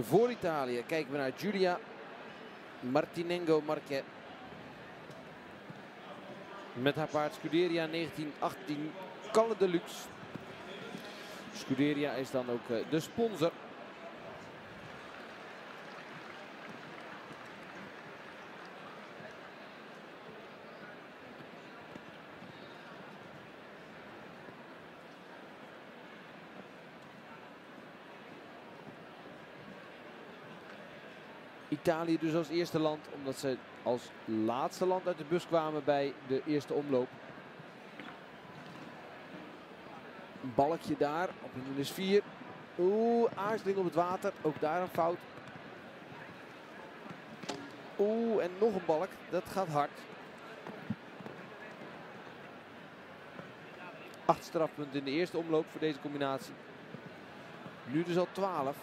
Voor Italië kijken we naar Giulia Martinengo Marquet. Met haar paard Scuderia 1918 Calle Deluxe. Scuderia is dan ook eh, de sponsor. Italië dus als eerste land, omdat ze als laatste land uit de bus kwamen bij de eerste omloop. Een balkje daar op minus 4. Oeh, aarzeling op het water. Ook daar een fout. Oeh, en nog een balk. Dat gaat hard. Acht strafpunten in de eerste omloop voor deze combinatie. Nu dus al 12.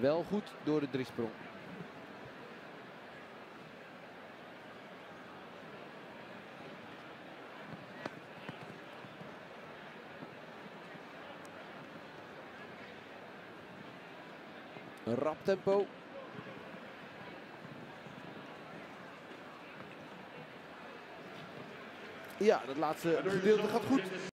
Wel goed door de driesprong. Rap tempo. Ja, dat laatste gedeelte gaat goed.